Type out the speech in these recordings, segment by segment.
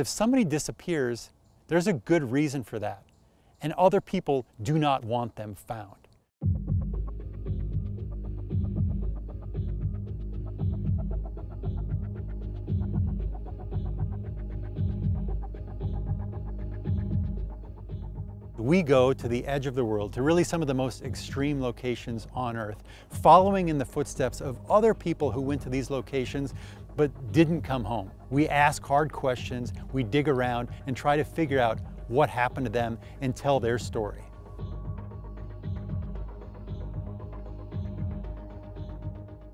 If somebody disappears, there's a good reason for that, and other people do not want them found. We go to the edge of the world, to really some of the most extreme locations on Earth, following in the footsteps of other people who went to these locations but didn't come home. We ask hard questions, we dig around, and try to figure out what happened to them and tell their story.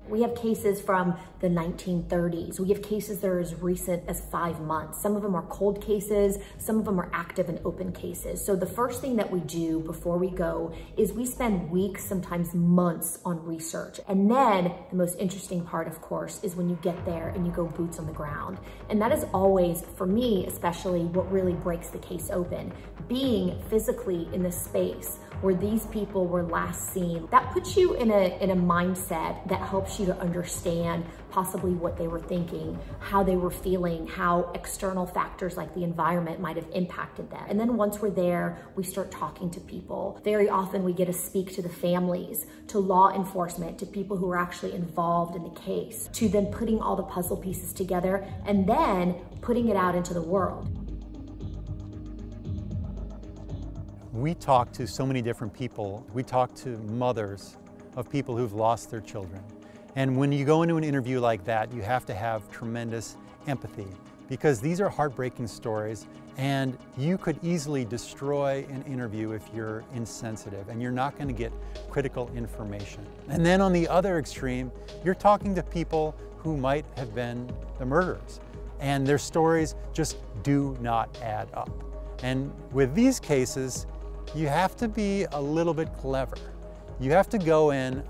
We have cases from the 1930s. We have cases that are as recent as five months. Some of them are cold cases, some of them are active and open cases. So the first thing that we do before we go is we spend weeks, sometimes months on research. And then the most interesting part, of course, is when you get there and you go boots on the ground. And that is always, for me especially, what really breaks the case open. Being physically in the space where these people were last seen, that puts you in a, in a mindset that helps you to understand possibly what they were thinking, how they were feeling, how external factors like the environment might have impacted them. And then once we're there, we start talking to people. Very often we get to speak to the families, to law enforcement, to people who are actually involved in the case, to then putting all the puzzle pieces together and then putting it out into the world. We talk to so many different people. We talk to mothers of people who've lost their children. And when you go into an interview like that, you have to have tremendous empathy because these are heartbreaking stories and you could easily destroy an interview if you're insensitive and you're not going to get critical information. And then on the other extreme, you're talking to people who might have been the murderers and their stories just do not add up. And with these cases, you have to be a little bit clever. You have to go in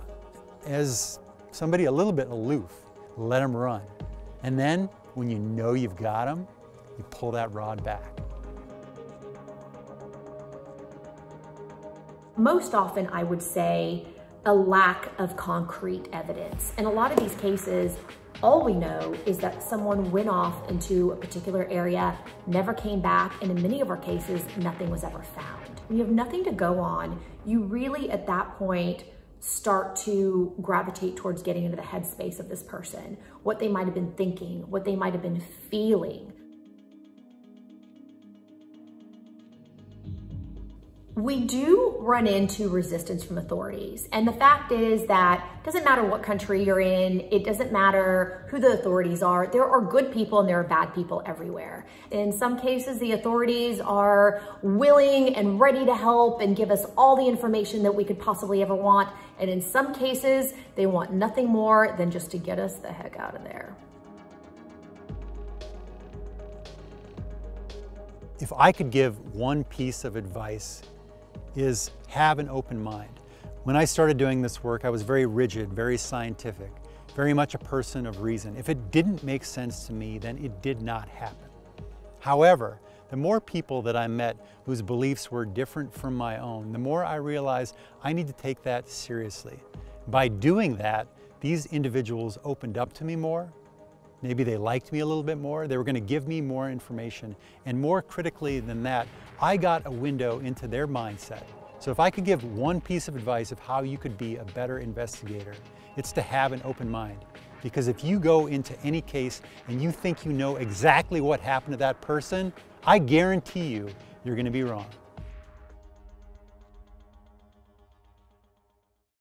as somebody a little bit aloof, let them run. And then when you know you've got them, you pull that rod back. Most often I would say a lack of concrete evidence. In a lot of these cases, all we know is that someone went off into a particular area, never came back, and in many of our cases, nothing was ever found. When you have nothing to go on, you really at that point start to gravitate towards getting into the headspace of this person, what they might have been thinking, what they might have been feeling. We do run into resistance from authorities. And the fact is that it doesn't matter what country you're in, it doesn't matter who the authorities are, there are good people and there are bad people everywhere. In some cases, the authorities are willing and ready to help and give us all the information that we could possibly ever want. And in some cases, they want nothing more than just to get us the heck out of there. If I could give one piece of advice is have an open mind. When I started doing this work, I was very rigid, very scientific, very much a person of reason. If it didn't make sense to me, then it did not happen. However, the more people that I met whose beliefs were different from my own, the more I realized I need to take that seriously. By doing that, these individuals opened up to me more. Maybe they liked me a little bit more. They were going to give me more information. And more critically than that, I got a window into their mindset. So if I could give one piece of advice of how you could be a better investigator, it's to have an open mind. Because if you go into any case and you think you know exactly what happened to that person, I guarantee you, you're going to be wrong.